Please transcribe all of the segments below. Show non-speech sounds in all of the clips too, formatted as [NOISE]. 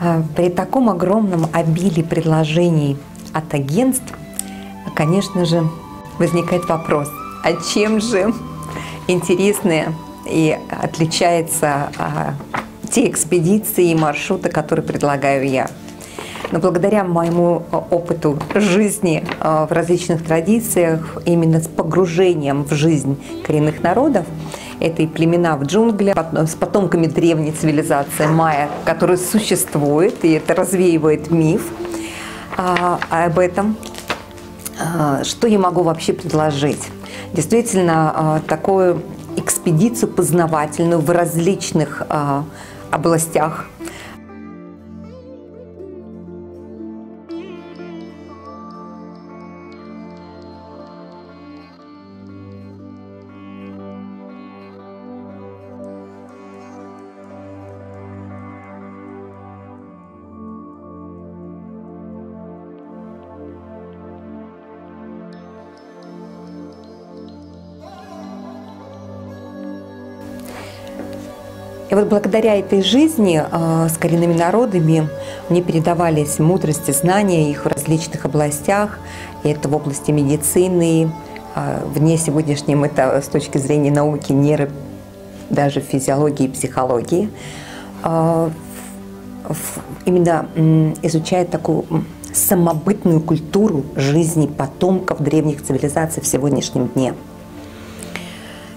А, при таком огромном обилии предложений от агентств, конечно же, возникает вопрос, а чем же интересные и отличаются а, те экспедиции и маршруты, которые предлагаю я? Но благодаря моему опыту жизни в различных традициях, именно с погружением в жизнь коренных народов, это и племена в джунглях, с потомками древней цивилизации майя, которая существует, и это развеивает миф а, об этом. А, что я могу вообще предложить? Действительно, а, такую экспедицию познавательную в различных а, областях И вот благодаря этой жизни э, с коренными народами мне передавались мудрости, знания их в различных областях. И это в области медицины, э, вне сегодняшнем это с точки зрения науки, нейро, даже физиологии и психологии. Э, именно изучая такую самобытную культуру жизни потомков древних цивилизаций в сегодняшнем дне.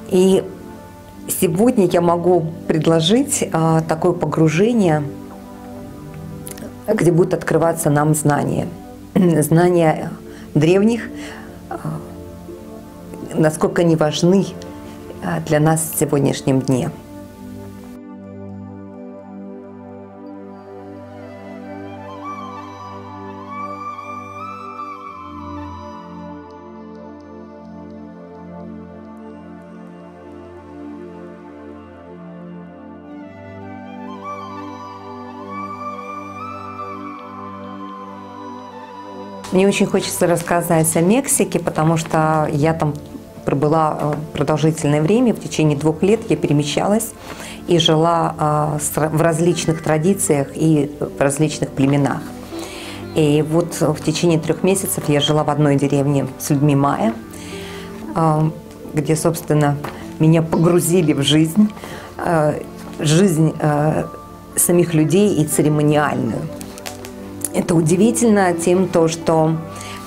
И Сегодня я могу предложить а, такое погружение, где будут открываться нам знания. [CLEARS THROAT] Знания древних, а, насколько они важны а, для нас в сегодняшнем дне. Мне очень хочется рассказать о Мексике, потому что я там пробыла э, продолжительное время, в течение двух лет я перемещалась и жила э, в различных традициях и в различных племенах. И вот в течение трех месяцев я жила в одной деревне с людьми Майя, э, где, собственно, меня погрузили в жизнь, жизнь самих людей и церемониальную. Это удивительно тем, то, что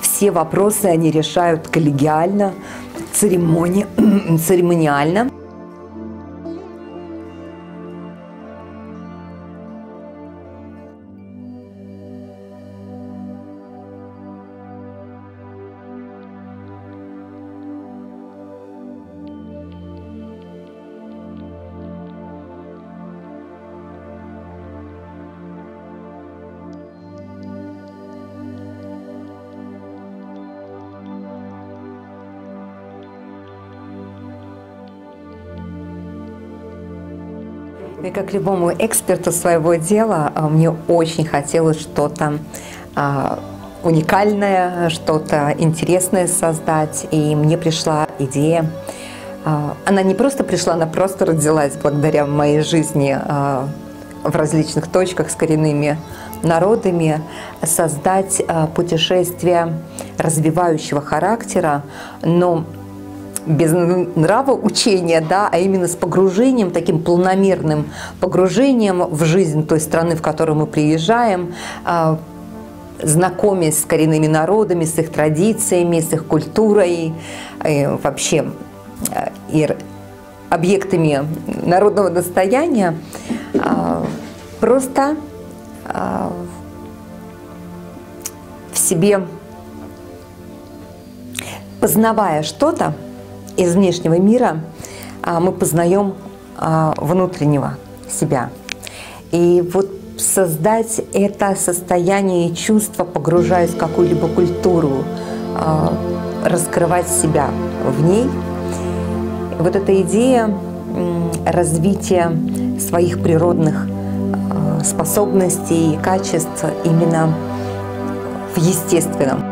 все вопросы они решают коллегиально, церемони... [CLEARS THROAT] церемониально. И как любому эксперту своего дела, а, мне очень хотелось что-то а, уникальное, что-то интересное создать. И мне пришла идея. А, она не просто пришла, она просто родилась благодаря моей жизни в различных точках с коренными народами, создать путешествие развивающего характера, но без нравоучения, да, а именно с погружением, таким планомерным погружением в жизнь той страны, в которую мы приезжаем, а, знакомясь с коренными народами, с их традициями, с их культурой, и вообще а, и объектами народного достояния, а, просто в себе познавая что-то, из внешнего мира а, мы познаем а, внутреннего себя. И вот создать это состояние и чувство, погружаясь в какую-либо культуру, а, раскрывать себя в ней. Вот эта идея развития своих природных способностей и качеств именно в естественном.